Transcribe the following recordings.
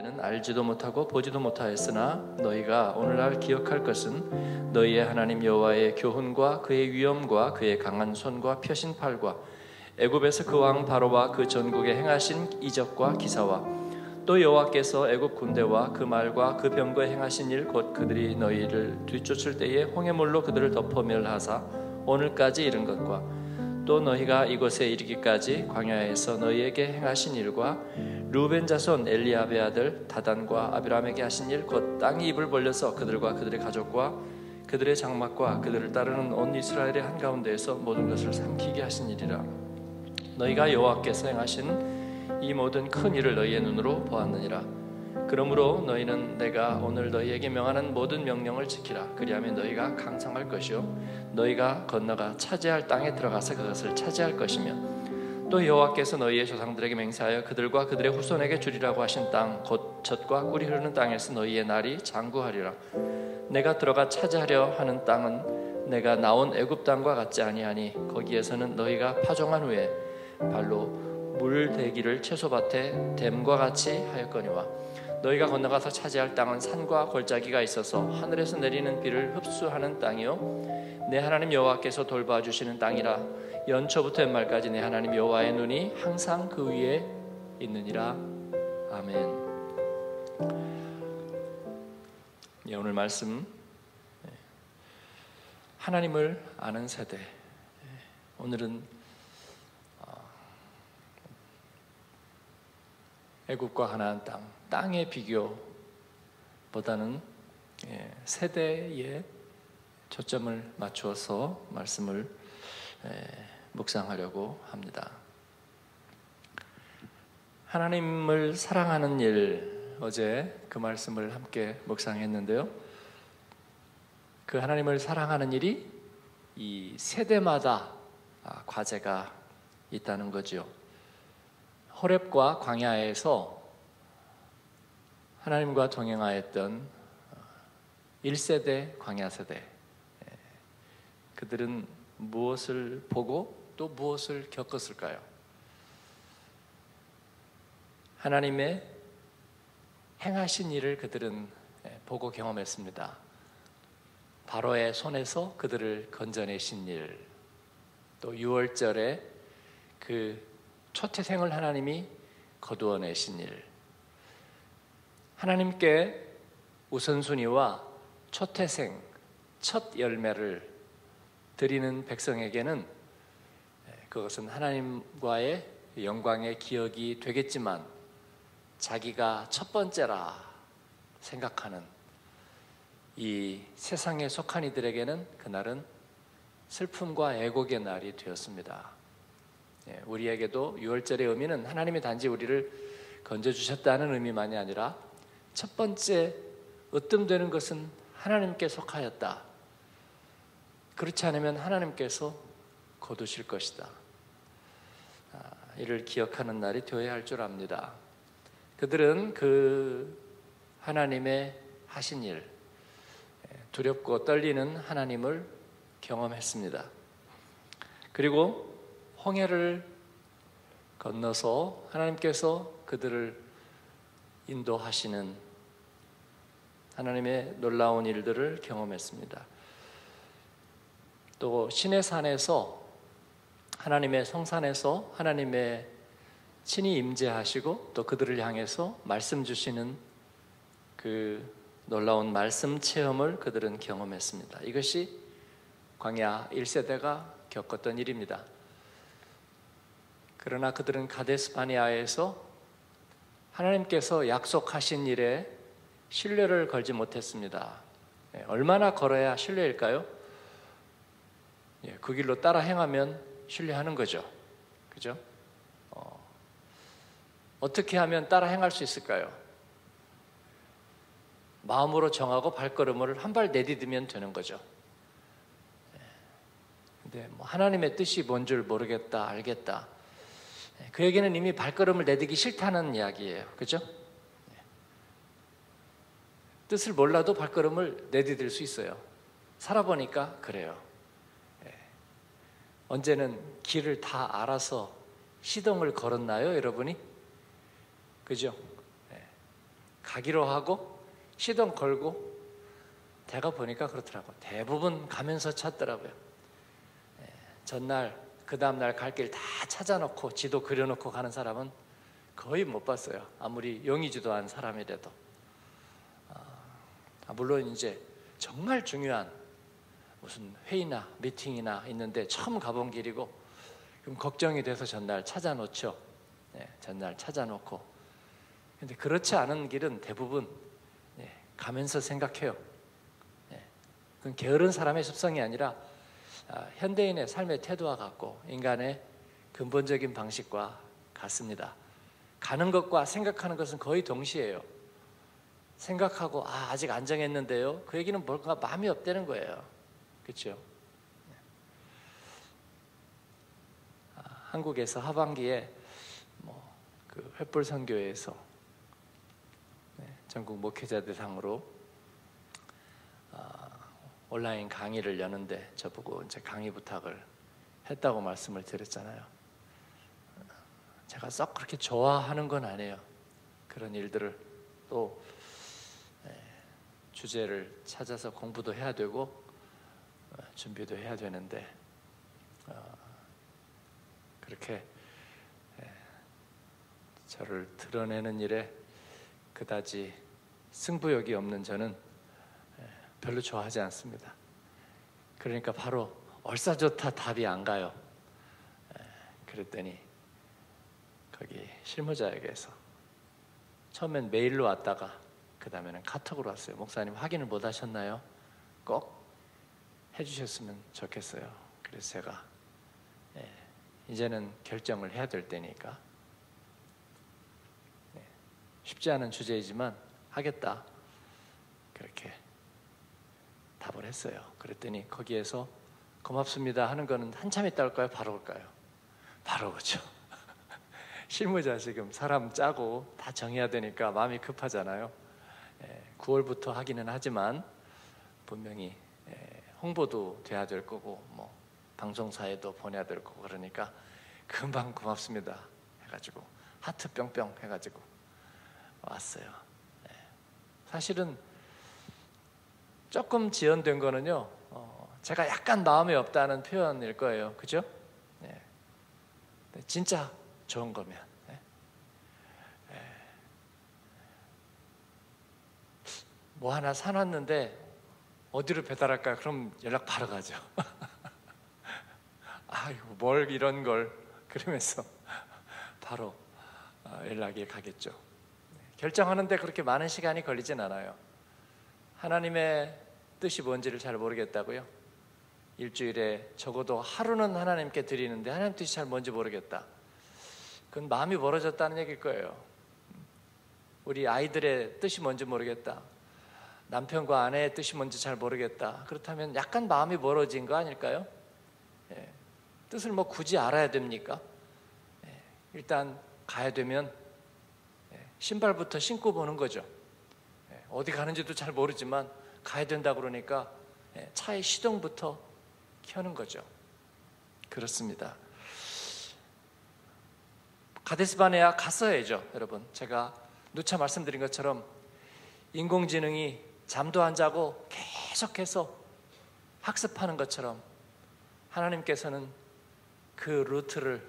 이제는 알지도 못하고 보지도 못하였으나 너희가 오늘날 기억할 것은 너희의 하나님 여호와의 교훈과 그의 위엄과 그의 강한 손과 펴신 팔과 애굽에서 그 왕 바로와 그 전국에 행하신 이적과 기사와 또 여호와께서 애굽 군대와 그 말과 그 병거에 행하신 일 곧 그들이 너희를 뒤쫓을 때에 홍해물로 그들을 덮어 멸하사 오늘까지 이른 것과 또 너희가 이곳에 이르기까지 광야에서 너희에게 행하신 일과 루벤 자손 엘리아베 아들 다단과 아비람에게 하신 일 곧 땅이 입을 벌려서 그들과 그들의 가족과 그들의 장막과 그들을 따르는 온 이스라엘의 한가운데에서 모든 것을 삼키게 하신 일이라. 너희가 여호와께서 행하신 이 모든 큰 일을 너희의 눈으로 보았느니라. 그러므로 너희는 내가 오늘 너희에게 명하는 모든 명령을 지키라. 그리하면 너희가 강성할 것이요 너희가 건너가 차지할 땅에 들어가서 그것을 차지할 것이며 또 여호와께서 너희의 조상들에게 맹세하여 그들과 그들의 후손에게 주리라고 하신 땅 곧 젖과 꿀이 흐르는 땅에서 너희의 날이 장구하리라. 내가 들어가 차지하려 하는 땅은 내가 나온 애굽 땅과 같지 아니하니 거기에서는 너희가 파종한 후에 발로 물 대기를 채소밭에 댐과 같이 하였거니와 너희가 건너가서 차지할 땅은 산과 골짜기가 있어서 하늘에서 내리는 비를 흡수하는 땅이요. 내 하나님 여호와께서 돌봐 주시는 땅이라 연초부터 연말까지 내 하나님 여호와의 눈이 항상 그 위에 있느니라. 아멘. 예, 오늘 말씀 예, 하나님을 아는 세대. 예, 오늘은 어, 애국과 가나안 땅, 땅의 비교보다는 예, 세대에 초점을 맞추어서 말씀을 묵상하려고 합니다. 하나님을 사랑하는 일 어제 그 말씀을 함께 묵상했는데요. 그 하나님을 사랑하는 일이 이 세대마다 아, 과제가 있다는 거지요. 호렙과 광야에서 하나님과 동행하였던 1세대 광야 세대 그들은 무엇을 보고 또 무엇을 겪었을까요? 하나님의 행하신 일을 그들은 예, 보고 경험했습니다. 바로의 손에서 그들을 건져내신 일, 또 6월절에 그 초태생을 하나님이 거두어내신 일, 하나님께 우선순위와 초태생, 첫 열매를 드리는 백성에게는 그것은 하나님과의 영광의 기억이 되겠지만 자기가 첫 번째라 생각하는 이 세상에 속한 이들에게는 그날은 슬픔과 애곡의 날이 되었습니다. 예, 우리에게도 6월절의 의미는 하나님이 단지 우리를 건져주셨다는 의미만이 아니라 첫 번째 으뜸되는 것은 하나님께 속하였다. 그렇지 않으면 하나님께서 거두실 것이다. 아, 이를 기억하는 날이 되어야 할 줄 압니다. 그들은 그 하나님의 하신 일, 두렵고 떨리는 하나님을 경험했습니다. 그리고 홍해를 건너서 하나님께서 그들을 인도하시는 하나님의 놀라운 일들을 경험했습니다. 또 신의 산에서 하나님의 성산에서 하나님의 친히 임재하시고 또 그들을 향해서 말씀 주시는 그 놀라운 말씀 체험을 그들은 경험했습니다. 이것이 광야 1세대가 겪었던 일입니다. 그러나 그들은 가데스 바니아에서 하나님께서 약속하신 일에 신뢰를 걸지 못했습니다. 예, 얼마나 걸어야 신뢰일까요? 예, 그 길로 따라 행하면 신뢰하는 거죠. 그죠? 어, 어떻게 하면 따라 행할 수 있을까요? 마음으로 정하고 발걸음을 한 발 내디디면 되는 거죠. 예, 근데 뭐 하나님의 뜻이 뭔 줄 모르겠다, 알겠다. 예, 그에게는 이미 발걸음을 내디기 싫다는 이야기예요. 그죠? 예. 뜻을 몰라도 발걸음을 내디딜 수 있어요. 살아보니까 그래요. 언제는 길을 다 알아서 시동을 걸었나요, 여러분이? 그죠? 네. 가기로 하고 시동 걸고 제가 보니까 그렇더라고. 대부분 가면서 찾더라고요. 예, 전날 그 다음 날 갈 길 다 찾아놓고 지도 그려놓고 가는 사람은 거의 못 봤어요. 아무리 않은 사람이라도. 아, 물론 이제 정말 중요한 무슨 회의나 미팅이나 있는데 처음 가본 길이고 그럼 걱정이 돼서 전날 찾아놓죠. 네, 전날 찾아놓고. 근데 그렇지 않은 길은 대부분 네, 가면서 생각해요. 네, 그건 게으른 사람의 습성이 아니라 아, 현대인의 삶의 태도와 같고 인간의 근본적인 방식과 같습니다. 가는 것과 생각하는 것은 거의 동시에요. 생각하고 아 아직 안 정했는데요. 그 얘기는 뭘까 마음이 없다는 거예요. 그렇죠? 아, 한국에서 하반기에 뭐그 횃불 선교회에서 네, 전국 목회자 대상으로 아, 온라인 강의를 여는데 저보고 이제 강의 부탁을 했다고 말씀을 드렸잖아요. 제가 썩 그렇게 좋아하는 건 아니에요. 그런 일들을 또 주제를 찾아서 공부도 해야 되고 어, 준비도 해야 되는데 어, 그렇게 저를 드러내는 일에 그다지 승부욕이 없는 저는 별로 좋아하지 않습니다. 그러니까 바로 얼싸좋다 답이 안 가요. 그랬더니 거기 실무자에게서 처음엔 메일로 왔다가 그 다음에는 카톡으로 왔어요. 목사님 확인을 못 하셨나요? 꼭 해주셨으면 좋겠어요. 그래서 제가 예, 이제는 결정을 해야 될 때니까 예, 쉽지 않은 주제이지만 하겠다 그렇게 답을 했어요. 그랬더니 거기에서 고맙습니다 하는 거는 한참 있다 올까요? 바로 올까요? 바로 오죠. 실무자 지금 사람 짜고 다 정해야 되니까 마음이 급하잖아요. 9월부터 하기는 하지만 분명히 홍보도 돼야 될 거고 뭐 방송사에도 보내야 될 거고 그러니까 금방 고맙습니다 해가지고 하트 뿅뿅 해가지고 왔어요. 사실은 조금 지연된 거는요. 어, 제가 약간 마음이 없다는 표현일 거예요. 그죠? 네. 진짜 좋은 거면 네. 네. 뭐 하나 사놨는데 어디로 배달할까? 그럼 연락 바로 가죠. 아이고 뭘 이런 걸 그러면서 바로 어, 연락이 가겠죠. 네. 결정하는데 그렇게 많은 시간이 걸리진 않아요. 하나님의 뜻이 뭔지를 잘 모르겠다고요. 일주일에 적어도 하루는 하나님께 드리는데 하나님 뜻이 잘 뭔지 모르겠다. 그건 마음이 멀어졌다는 얘기일 거예요. 우리 아이들의 뜻이 뭔지 모르겠다. 남편과 아내의 뜻이 뭔지 잘 모르겠다. 그렇다면 약간 마음이 멀어진 거 아닐까요? 예. 뜻을 뭐 굳이 알아야 됩니까? 예. 일단 가야 되면 예. 신발부터 신고 보는 거죠. 예. 어디 가는지도 잘 모르지만 가야 된다 그러니까 예. 차의 시동부터 켜는 거죠. 그렇습니다. 가데스바네아 갔어야죠, 여러분. 제가 누차 말씀드린 것처럼 인공지능이 잠도 안 자고 계속해서 학습하는 것처럼 하나님께서는 그 루트를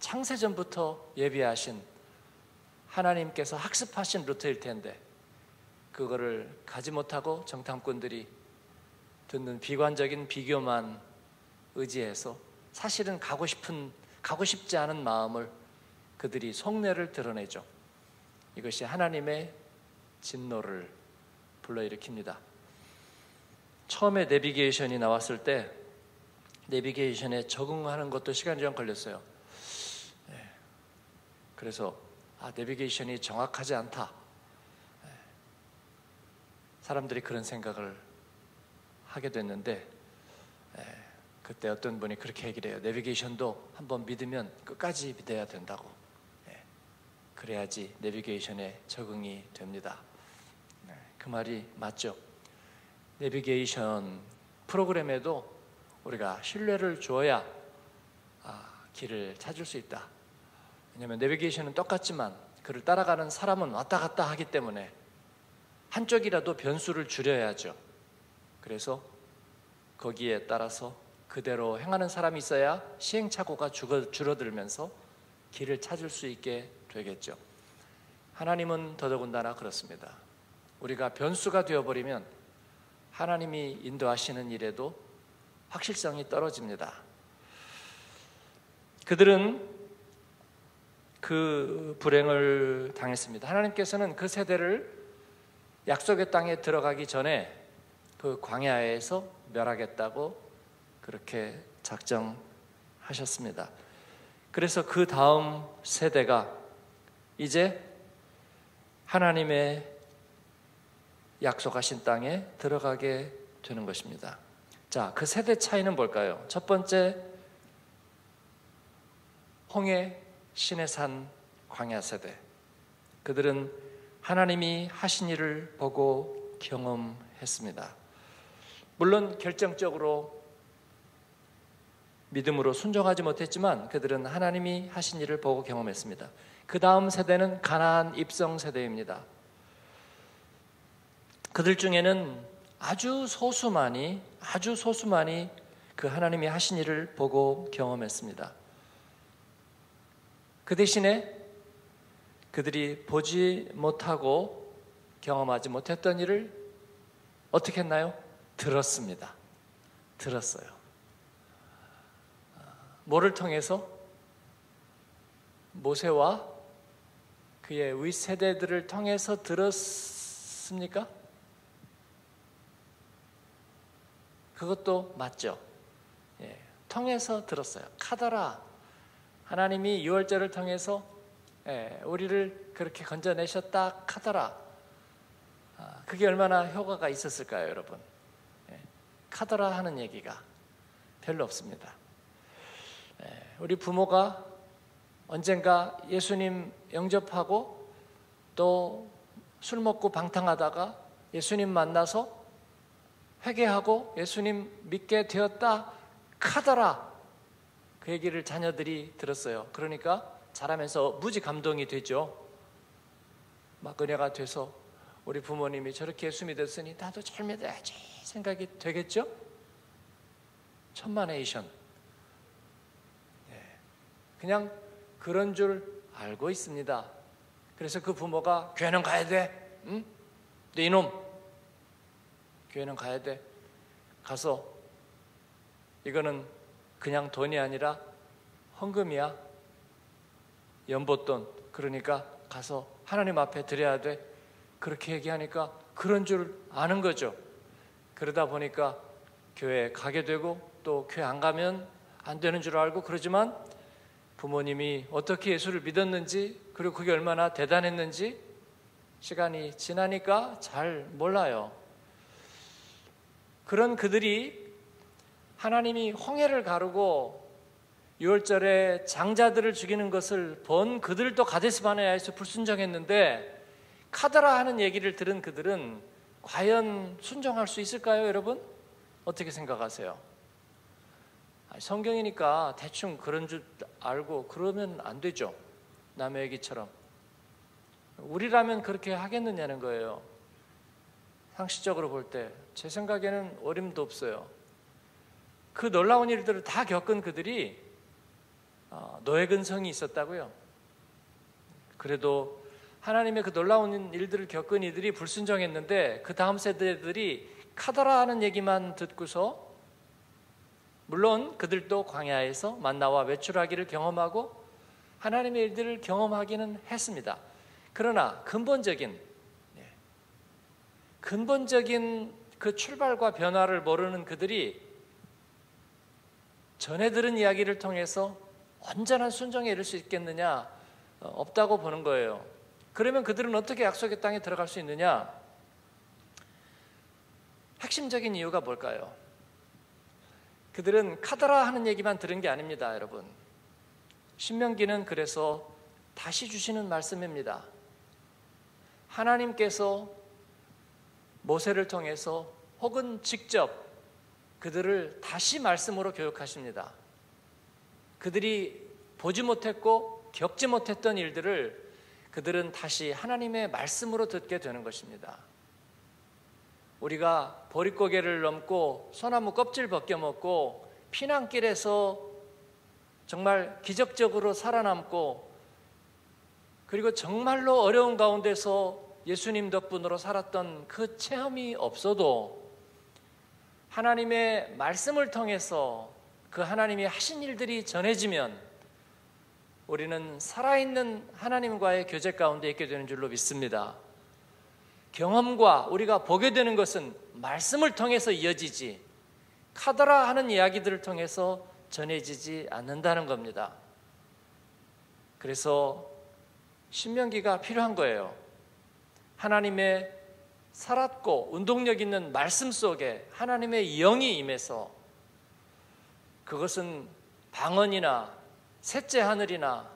창세전부터 예비하신 하나님께서 학습하신 루트일 텐데 그거를 가지 못하고 정탐꾼들이 듣는 비관적인 비교만 의지해서 사실은 가고 싶은 가고 싶지 않은 마음을 그들이 속내를 드러내죠. 이것이 하나님의 진노를 불러일으킵니다. 처음에 내비게이션이 나왔을 때 내비게이션에 적응하는 것도 시간이 좀 걸렸어요. 네. 그래서 아, 내비게이션이 정확하지 않다. 네. 사람들이 그런 생각을 하게 됐는데 네. 그때 어떤 분이 그렇게 얘기를 해요. 내비게이션도 한번 믿으면 끝까지 믿어야 된다고. 그래야지 내비게이션에 적응이 됩니다. 네, 그 말이 맞죠. 내비게이션 프로그램에도 우리가 신뢰를 줘야 아, 길을 찾을 수 있다. 왜냐하면 내비게이션은 똑같지만 그를 따라가는 사람은 왔다 갔다 하기 때문에 한쪽이라도 변수를 줄여야죠. 그래서 거기에 따라서 그대로 행하는 사람이 있어야 시행착오가 줄어들면서 길을 찾을 수 있게 되겠죠. 하나님은 더더군다나 그렇습니다. 우리가 변수가 되어버리면 하나님이 인도하시는 일에도 확실성이 떨어집니다. 그들은 그 불행을 당했습니다. 하나님께서는 그 세대를 약속의 땅에 들어가기 전에 그 광야에서 멸하겠다고 그렇게 작정하셨습니다. 그래서 그 다음 세대가 이제 하나님의 약속하신 땅에 들어가게 되는 것입니다. 자, 그 세대 차이는 뭘까요? 첫 번째, 홍해 신의 산 광야 세대. 그들은 하나님이 하신 일을 보고 경험했습니다. 물론 결정적으로 믿음으로 순종하지 못했지만 그들은 하나님이 하신 일을 보고 경험했습니다. 그 다음 세대는 가나안 입성 세대입니다. 그들 중에는 아주 소수만이 아주 소수만이 그 하나님이 하신 일을 보고 경험했습니다. 그 대신에 그들이 보지 못하고 경험하지 못했던 일을 어떻게 했나요? 들었습니다. 들었어요. 뭐를 통해서 모세와 그의 윗세대들을 통해서 들었습니까? 그것도 맞죠. 예, 통해서 들었어요. 카더라. 하나님이 유월절을 통해서 예, 우리를 그렇게 건져내셨다 카더라. 아, 그게 얼마나 효과가 있었을까요, 여러분? 예, 카더라 하는 얘기가 별로 없습니다. 예, 우리 부모가 언젠가 예수님 영접하고 또 술 먹고 방탕하다가 예수님 만나서 회개하고 예수님 믿게 되었다 카더라 그 얘기를 자녀들이 들었어요. 그러니까 자라면서 무지 감동이 되죠. 막 은혜가 돼서 우리 부모님이 저렇게 예수 믿었으니 나도 잘 믿어야지 생각이 되겠죠? 천만에이션. 네. 그냥 그런 줄 알고 있습니다. 그래서 그 부모가 교회는 가야 돼. 응? 네 이놈 교회는 가야 돼. 가서 이거는 그냥 돈이 아니라 헌금이야. 연보돈. 그러니까 가서 하나님 앞에 드려야 돼. 그렇게 얘기하니까 그런 줄 아는 거죠. 그러다 보니까 교회 가게 되고 또 교회 안 가면 안 되는 줄 알고 그러지만 부모님이 어떻게 예수를 믿었는지 그리고 그게 얼마나 대단했는지 시간이 지나니까 잘 몰라요. 그런 그들이 하나님이 홍해를 가르고 유월절에 장자들을 죽이는 것을 본 그들도 가데스 바네아에서 불순종했는데 카드라 하는 얘기를 들은 그들은 과연 순종할 수 있을까요, 여러분? 어떻게 생각하세요? 성경이니까 대충 그런 줄 알고 그러면 안 되죠. 남의 얘기처럼. 우리라면 그렇게 하겠느냐는 거예요. 상식적으로 볼 때 제 생각에는 어림도 없어요. 그 놀라운 일들을 다 겪은 그들이 어, 노예 근성이 있었다고요. 그래도 하나님의 그 놀라운 일들을 겪은 이들이 불순종했는데 그 다음 세대들이 카더라 하는 얘기만 듣고서 물론 그들도 광야에서 만나와 외출하기를 경험하고 하나님의 일들을 경험하기는 했습니다. 그러나 근본적인 근본적인 그 출발과 변화를 모르는 그들이 전해 들은 이야기를 통해서 완전한 순종에 이를 수 있겠느냐? 어, 없다고 보는 거예요. 그러면 그들은 어떻게 약속의 땅에 들어갈 수 있느냐? 핵심적인 이유가 뭘까요? 그들은 카드라 하는 얘기만 들은 게 아닙니다, 여러분. 신명기는 그래서 다시 주시는 말씀입니다. 하나님께서 모세를 통해서 혹은 직접 그들을 다시 말씀으로 교육하십니다. 그들이 보지 못했고 겪지 못했던 일들을 그들은 다시 하나님의 말씀으로 듣게 되는 것입니다. 우리가 보릿고개를 넘고 소나무 껍질 벗겨 먹고 피난길에서 정말 기적적으로 살아남고 그리고 정말로 어려운 가운데서 예수님 덕분으로 살았던 그 체험이 없어도 하나님의 말씀을 통해서 그 하나님이 하신 일들이 전해지면 우리는 살아있는 하나님과의 교제 가운데 있게 되는 줄로 믿습니다. 경험과 우리가 보게 되는 것은 말씀을 통해서 이어지지 카더라 하는 이야기들을 통해서 전해지지 않는다는 겁니다. 그래서 신명기가 필요한 거예요. 하나님의 살았고 운동력 있는 말씀 속에 하나님의 영이 임해서 그것은 방언이나 셋째 하늘이나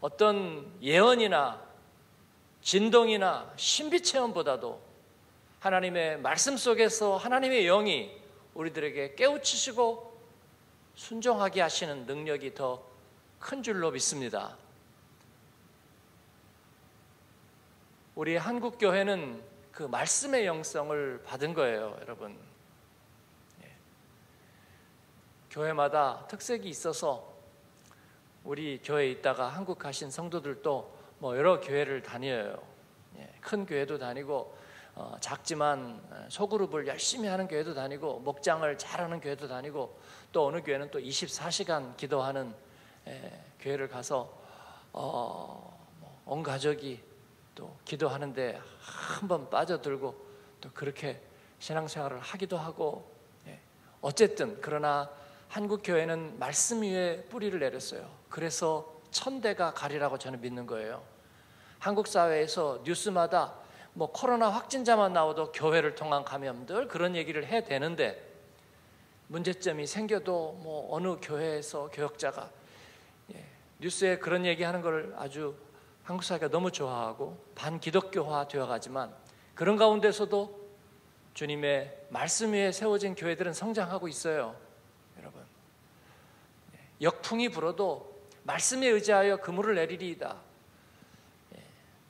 어떤 예언이나 진동이나 신비 체험보다도 하나님의 말씀 속에서 하나님의 영이 우리들에게 깨우치시고 순종하게 하시는 능력이 더 큰 줄로 믿습니다. 우리 한국 교회는 그 말씀의 영성을 받은 거예요, 여러분. 예. 교회마다 특색이 있어서 우리 교회에 있다가 한국 가신 성도들도 뭐 여러 교회를 다녀요. 예, 큰 교회도 다니고 어, 작지만 어, 소그룹을 열심히 하는 교회도 다니고 목장을 잘하는 교회도 다니고 또 어느 교회는 또 24시간 기도하는 예, 교회를 가서 어, 뭐 온 가족이 또 기도하는데 한 번 빠져들고 또 그렇게 신앙생활을 하기도 하고 예, 어쨌든 그러나 한국 교회는 말씀 위에 뿌리를 내렸어요. 그래서 천대가 가리라고 저는 믿는 거예요. 한국 사회에서 뉴스마다 뭐 코로나 확진자만 나와도 교회를 통한 감염들 그런 얘기를 해야 되는데 문제점이 생겨도 뭐 어느 교회에서 교역자가 예, 뉴스에 그런 얘기하는 걸 아주 한국 사회가 너무 좋아하고 반기독교화 되어가지만 그런 가운데서도 주님의 말씀 위에 세워진 교회들은 성장하고 있어요. 여러분 예, 역풍이 불어도 말씀에 의지하여 그물을 내리리이다. 예,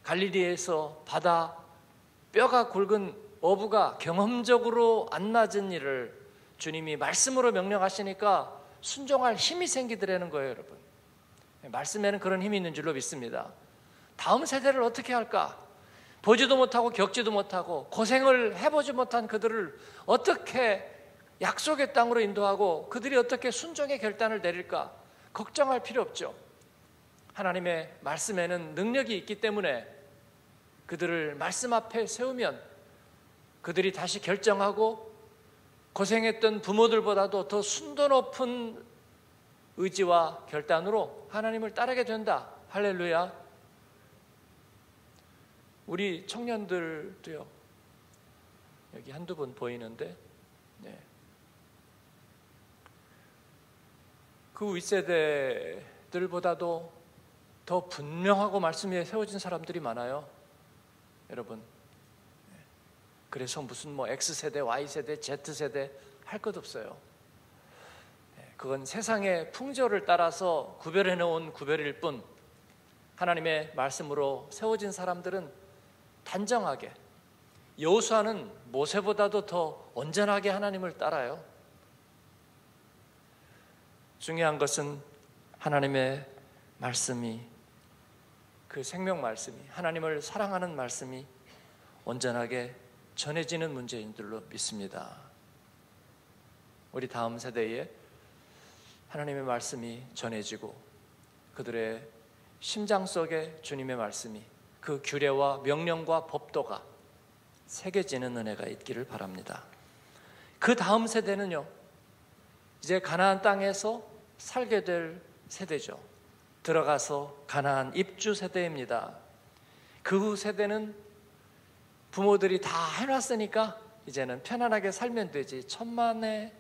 갈릴리에서 바다 뼈가 굵은 어부가 경험적으로 안 맞은 일을 주님이 말씀으로 명령하시니까 순종할 힘이 생기더라는 거예요, 여러분. 예, 말씀에는 그런 힘이 있는 줄로 믿습니다. 다음 세대를 어떻게 할까? 보지도 못하고 겪지도 못하고 고생을 해보지 못한 그들을 어떻게 약속의 땅으로 인도하고 그들이 어떻게 순종의 결단을 내릴까? 걱정할 필요 없죠. 하나님의 말씀에는 능력이 있기 때문에 그들을 말씀 앞에 세우면 그들이 다시 결정하고 고생했던 부모들보다도 더 순도 높은 의지와 결단으로 하나님을 따르게 된다. 할렐루야. 우리 청년들도요. 여기 한두 분 보이는데 네. 그 윗세대들보다도 더 분명하고 말씀 위에 세워진 사람들이 많아요. 여러분. 네. 그래서 무슨 뭐 X세대, Y세대, Z세대 할 것 없어요. 네. 그건 세상의 풍조를 따라서 구별해 놓은 구별일 뿐 하나님의 말씀으로 세워진 사람들은 단정하게 여호수아는 모세보다도 더 온전하게 하나님을 따라요. 중요한 것은 하나님의 말씀이 그 생명 말씀이 하나님을 사랑하는 말씀이 온전하게 전해지는 문제인 줄로 믿습니다. 우리 다음 세대에 하나님의 말씀이 전해지고 그들의 심장 속에 주님의 말씀이 그 규례와 명령과 법도가 새겨지는 은혜가 있기를 바랍니다. 그 다음 세대는요, 이제 가나안 땅에서 살게 될 세대죠. 들어가서 가나안 입주 세대입니다. 그 후 세대는 부모들이 다 해놨으니까 이제는 편안하게 살면 되지. 천만의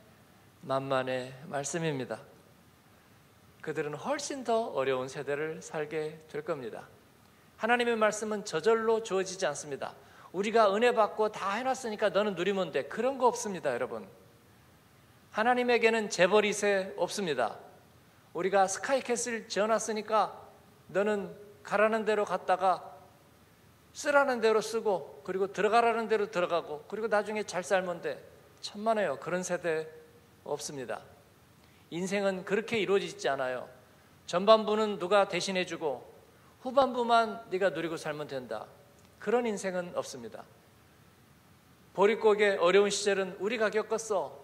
만만의 말씀입니다. 그들은 훨씬 더 어려운 세대를 살게 될 겁니다. 하나님의 말씀은 저절로 주어지지 않습니다. 우리가 은혜 받고 다 해놨으니까 너는 누리면 돼. 그런 거 없습니다, 여러분. 하나님에게는 재벌이세 없습니다. 우리가 스카이캐슬 지어놨으니까 너는 가라는 대로 갔다가 쓰라는 대로 쓰고 그리고 들어가라는 대로 들어가고 그리고 나중에 잘 살면 돼. 천만에요. 그런 세대 없습니다. 인생은 그렇게 이루어지지 않아요. 전반부는 누가 대신해 주고 후반부만 네가 누리고 살면 된다. 그런 인생은 없습니다. 보릿고개 어려운 시절은 우리가 겪었어.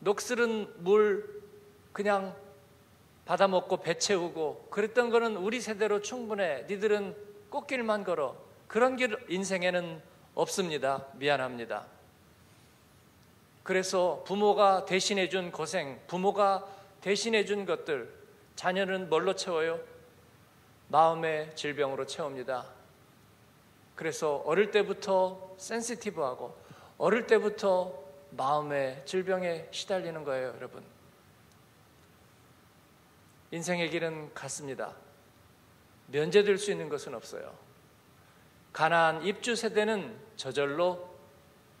녹슬은 물 그냥 받아먹고 배 채우고 그랬던 거는 우리 세대로 충분해. 니들은 꽃길만 걸어. 그런 길 인생에는 없습니다. 미안합니다. 그래서 부모가 대신해 준 고생, 부모가 대신해 준 것들, 자녀는 뭘로 채워요? 마음의 질병으로 채웁니다. 그래서 어릴 때부터 센시티브하고 어릴 때부터 마음의 질병에 시달리는 거예요, 여러분. 인생의 길은 같습니다. 면제될 수 있는 것은 없어요. 가나안 입주 세대는 저절로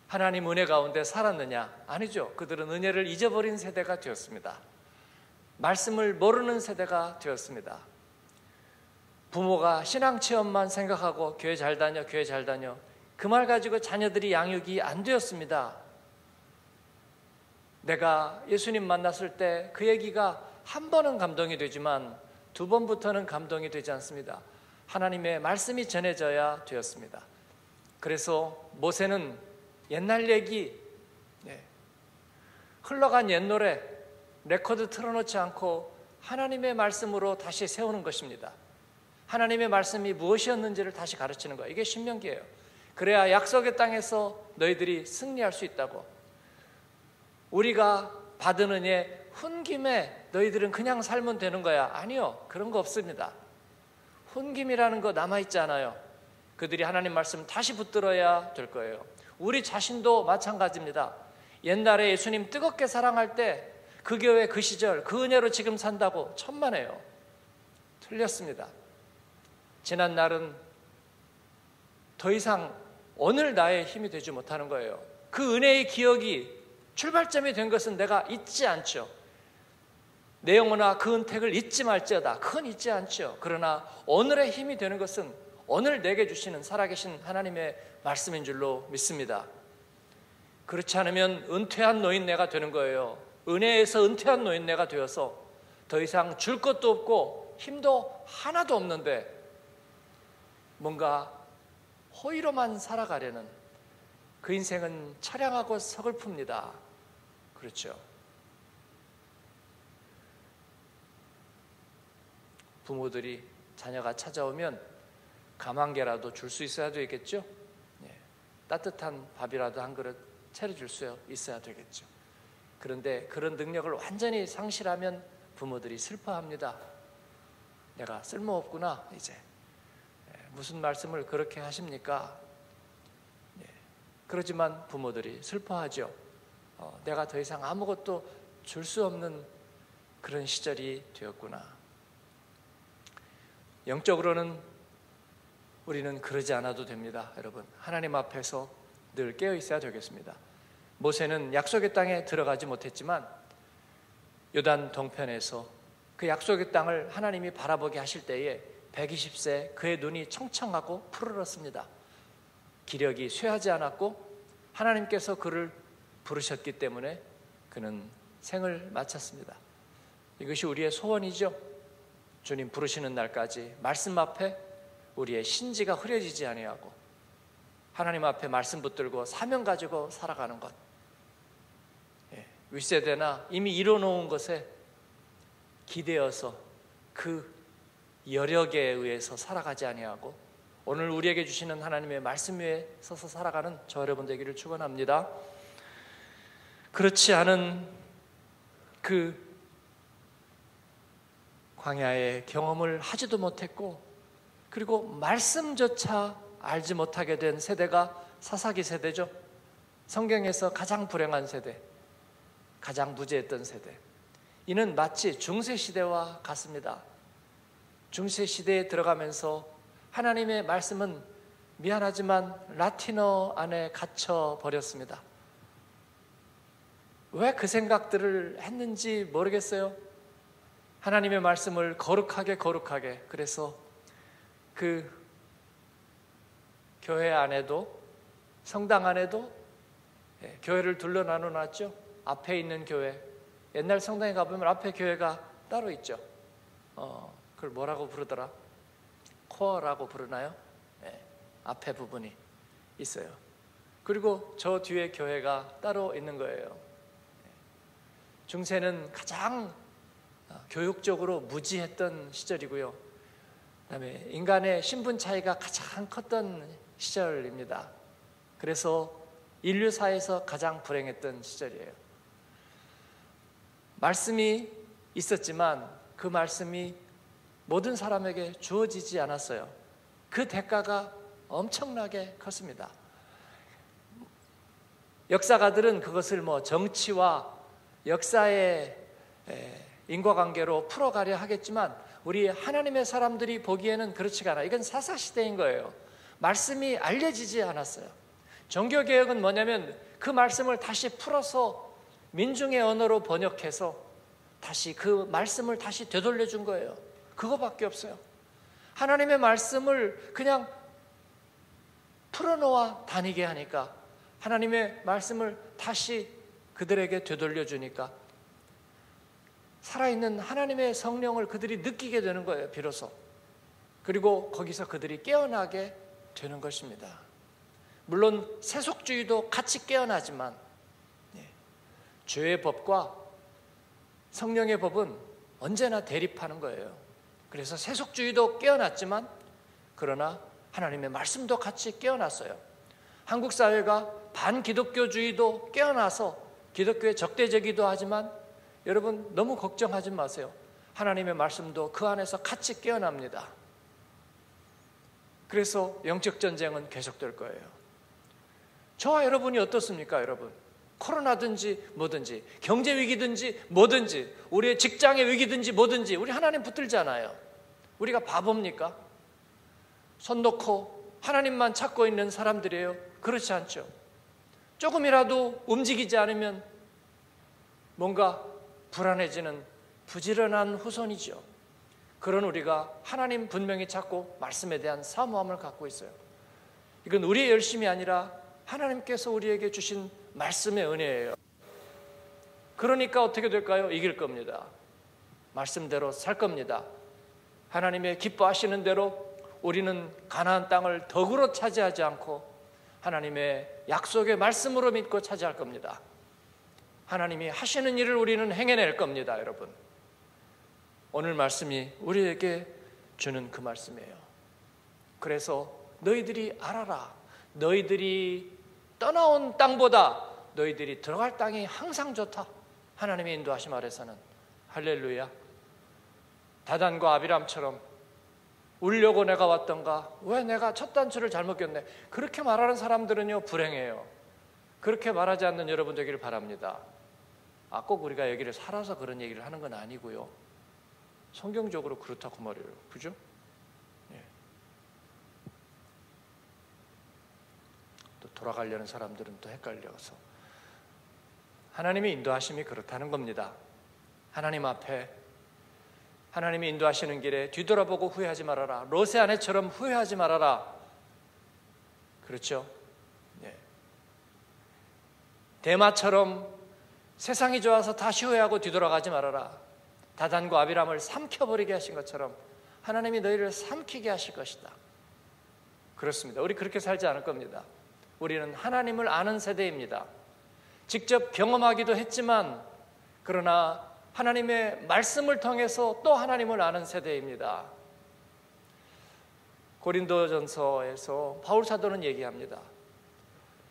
하나님 은혜 가운데 살았느냐? 아니죠. 그들은 은혜를 잊어버린 세대가 되었습니다. 말씀을 모르는 세대가 되었습니다. 부모가 신앙 체험만 생각하고 교회 잘 다녀, 교회 잘 다녀. 그 말 가지고 자녀들이 양육이 안 되었습니다. 내가 예수님 만났을 때 그 얘기가 한 번은 감동이 되지만 두 번부터는 감동이 되지 않습니다. 하나님의 말씀이 전해져야 되었습니다. 그래서 모세는 옛날 얘기, 네. 흘러간 옛 노래, 레코드 틀어놓지 않고 하나님의 말씀으로 다시 세우는 것입니다. 하나님의 말씀이 무엇이었는지를 다시 가르치는 거예요. 이게 신명기예요. 그래야 약속의 땅에서 너희들이 승리할 수 있다고. 우리가 받은 은혜 훈김에 너희들은 그냥 살면 되는 거야. 아니요. 그런 거 없습니다. 훈김이라는 거 남아있지 않아요. 그들이 하나님 말씀 다시 붙들어야 될 거예요. 우리 자신도 마찬가지입니다. 옛날에 예수님 뜨겁게 사랑할 때 그 교회 그 시절 그 은혜로 지금 산다고 천만에요. 틀렸습니다. 지난 날은 더 이상 오늘 나의 힘이 되지 못하는 거예요. 그 은혜의 기억이 출발점이 된 것은 내가 잊지 않죠. 내 영혼아 그 은택을 잊지 말지어다. 그건 잊지 않죠. 그러나 오늘의 힘이 되는 것은 오늘 내게 주시는 살아계신 하나님의 말씀인 줄로 믿습니다. 그렇지 않으면 은퇴한 노인네가 되는 거예요. 은혜에서 은퇴한 노인네가 되어서 더 이상 줄 것도 없고 힘도 하나도 없는데 뭔가 호의로만 살아가려는 그 인생은 차량하고 서글픕니다. 그렇죠. 부모들이 자녀가 찾아오면 가만개라도 줄 수 있어야 되겠죠. 예. 따뜻한 밥이라도 한 그릇 차려줄 수 있어야 되겠죠. 그런데 그런 능력을 완전히 상실하면 부모들이 슬퍼합니다. 내가 쓸모없구나 이제 예. 무슨 말씀을 그렇게 하십니까? 예. 그러지만 부모들이 슬퍼하죠. 어, 내가 더 이상 아무것도 줄 수 없는 그런 시절이 되었구나. 영적으로는 우리는 그러지 않아도 됩니다. 여러분, 하나님 앞에서 늘 깨어 있어야 되겠습니다. 모세는 약속의 땅에 들어가지 못했지만 요단 동편에서 그 약속의 땅을 하나님이 바라보게 하실 때에 120세 그의 눈이 청청하고 푸르렀습니다. 기력이 쇠하지 않았고 하나님께서 그를 부르셨기 때문에 그는 생을 마쳤습니다. 이것이 우리의 소원이죠. 주님 부르시는 날까지 말씀 앞에 우리의 신지가 흐려지지 아니하고 하나님 앞에 말씀 붙들고 사명 가지고 살아가는 것. 예, 윗세대나 이미 이뤄놓은 것에 기대어서 그 여력에 의해서 살아가지 아니하고 오늘 우리에게 주시는 하나님의 말씀 위에 서서 살아가는 저 여러분 되기를 축원합니다. 그렇지 않은 그 광야의 경험을 하지도 못했고 그리고 말씀조차 알지 못하게 된 세대가 사사기 세대죠. 성경에서 가장 불행한 세대, 가장 무죄했던 세대. 이는 마치 중세 시대와 같습니다. 중세 시대에 들어가면서 하나님의 말씀은 미안하지만 라틴어 안에 갇혀 버렸습니다. 왜 그 생각들을 했는지 모르겠어요. 하나님의 말씀을 거룩하게 거룩하게 그래서 그 교회 안에도 성당 안에도 예, 교회를 둘러 나눠 놨죠. 앞에 있는 교회. 옛날 성당에 가보면 앞에 교회가 따로 있죠. 어, 그걸 뭐라고 부르더라? 코어라고 부르나요? 예, 앞에 부분이 있어요. 그리고 저 뒤에 교회가 따로 있는 거예요. 예. 중세는 가장 어, 교육적으로 무지했던 시절이고요. 그다음에 인간의 신분 차이가 가장 컸던 시절입니다. 그래서 인류사에서 가장 불행했던 시절이에요. 말씀이 있었지만 그 말씀이 모든 사람에게 주어지지 않았어요. 그 대가가 엄청나게 컸습니다. 역사가들은 그것을 뭐 정치와 역사의 인과관계로 풀어가려 하겠지만 우리 하나님의 사람들이 보기에는 그렇지가 않아. 이건 사사시대인 거예요. 말씀이 알려지지 않았어요. 종교개혁은 뭐냐면 그 말씀을 다시 풀어서 민중의 언어로 번역해서 다시 그 말씀을 다시 되돌려 준 거예요. 그거밖에 없어요. 하나님의 말씀을 그냥 풀어놓아 다니게 하니까 하나님의 말씀을 다시 그들에게 되돌려 주니까 살아있는 하나님의 성령을 그들이 느끼게 되는 거예요, 비로소. 그리고 거기서 그들이 깨어나게 되는 것입니다. 물론 세속주의도 같이 깨어나지만 예, 죄의 법과 성령의 법은 언제나 대립하는 거예요. 그래서 세속주의도 깨어났지만 그러나 하나님의 말씀도 같이 깨어났어요. 한국 사회가 반기독교주의도 깨어나서 기독교에 적대적이기도 하지만 여러분 너무 걱정하지 마세요. 하나님의 말씀도 그 안에서 같이 깨어납니다. 그래서 영적 전쟁은 계속될 거예요. 저와 여러분이 어떻습니까, 여러분? 코로나든지 뭐든지 경제 위기든지 뭐든지 우리의 직장의 위기든지 뭐든지 우리 하나님 붙들잖아요. 우리가 바보입니까? 손 놓고 하나님만 찾고 있는 사람들이에요. 그렇지 않죠. 조금이라도 움직이지 않으면 뭔가 불안해지는 부지런한 후손이죠. 그런 우리가 하나님 분명히 찾고 말씀에 대한 사모함을 갖고 있어요. 이건 우리의 열심이 아니라 하나님께서 우리에게 주신 말씀의 은혜예요. 그러니까 어떻게 될까요? 이길 겁니다. 말씀대로 살 겁니다. 하나님의 기뻐하시는 대로 우리는 가나안 땅을 덕으로 차지하지 않고 하나님의 약속의 말씀으로 믿고 차지할 겁니다. 하나님이 하시는 일을 우리는 행해낼 겁니다, 여러분. 오늘 말씀이 우리에게 주는 그 말씀이에요. 그래서 너희들이 알아라. 너희들이 떠나온 땅보다 너희들이 들어갈 땅이 항상 좋다. 하나님의 인도하심 아래서는 할렐루야. 다단과 아비람처럼 울려고 내가 왔던가? 왜 내가 첫 단추를 잘못 꼈네? 그렇게 말하는 사람들은요 불행해요. 그렇게 말하지 않는 여러분 되기를 바랍니다. 아, 꼭 우리가 여기를 살아서 그런 얘기를 하는 건 아니고요. 성경적으로 그렇다고 말해요. 그죠? 예. 또 돌아가려는 사람들은 또 헷갈려서. 하나님의 인도하심이 그렇다는 겁니다. 하나님 앞에 하나님이 인도하시는 길에 뒤돌아보고 후회하지 말아라. 로세 아내처럼 후회하지 말아라. 그렇죠? 네. 대마처럼 세상이 좋아서 다시 후회하고 뒤돌아가지 말아라. 다단과 아비람을 삼켜버리게 하신 것처럼 하나님이 너희를 삼키게 하실 것이다. 그렇습니다. 우리 그렇게 살지 않을 겁니다. 우리는 하나님을 아는 세대입니다. 직접 경험하기도 했지만 그러나 하나님의 말씀을 통해서 또 하나님을 아는 세대입니다. 고린도전서에서 바울 사도는 얘기합니다.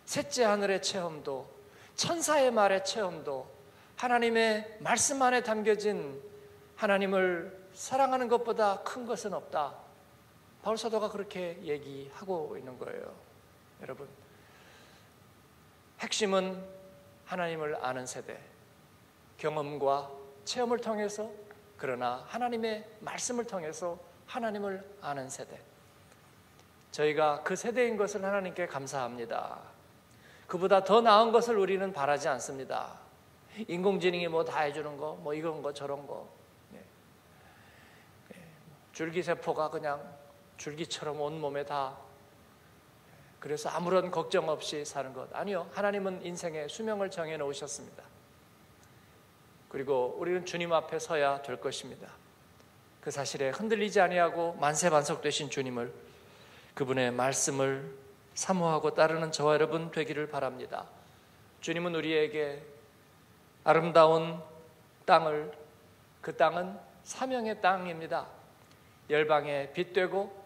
셋째 하늘의 체험도 천사의 말의 체험도 하나님의 말씀 안에 담겨진 하나님을 사랑하는 것보다 큰 것은 없다. 바울 사도가 그렇게 얘기하고 있는 거예요. 여러분. 핵심은 하나님을 아는 세대. 경험과 체험을 통해서 그러나 하나님의 말씀을 통해서 하나님을 아는 세대. 저희가 그 세대인 것을 하나님께 감사합니다. 그보다 더 나은 것을 우리는 바라지 않습니다. 인공지능이 뭐 다 해주는 거, 뭐 이런 거 저런 거. 네. 줄기세포가 그냥 줄기처럼 온 몸에 다 그래서 아무런 걱정 없이 사는 것. 아니요. 하나님은 인생의 수명을 정해 놓으셨습니다. 그리고 우리는 주님 앞에 서야 될 것입니다. 그 사실에 흔들리지 아니하고 만세 반석 되신 주님을 그분의 말씀을 사모하고 따르는 저와 여러분 되기를 바랍니다. 주님은 우리에게 아름다운 땅을 그 땅은 사명의 땅입니다. 열방의 빛 되고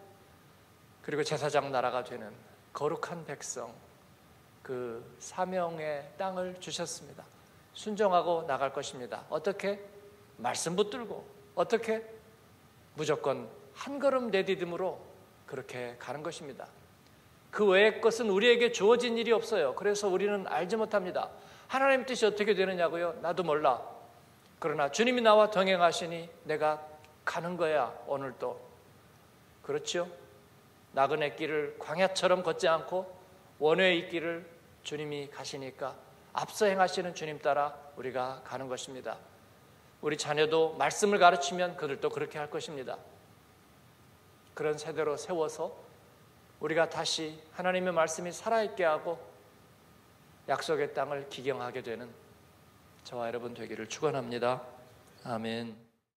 그리고 제사장 나라가 되는 거룩한 백성 그 사명의 땅을 주셨습니다. 순종하고 나갈 것입니다. 어떻게? 말씀 붙들고 어떻게? 무조건 한 걸음 내디딤으로 그렇게 가는 것입니다. 그 외의 것은 우리에게 주어진 일이 없어요. 그래서 우리는 알지 못합니다. 하나님 뜻이 어떻게 되느냐고요? 나도 몰라. 그러나 주님이 나와 동행하시니 내가 가는 거야, 오늘도. 그렇죠? 나그네 길을 광야처럼 걷지 않고 원회의 길을 주님이 가시니까 앞서 행하시는 주님 따라 우리가 가는 것입니다. 우리 자녀도 말씀을 가르치면 그들도 그렇게 할 것입니다. 그런 세대로 세워서 우리가 다시 하나님의 말씀이 살아있게 하고 약속의 땅을 기경하게 되는 저와 여러분 되기를 축원합니다. 아멘.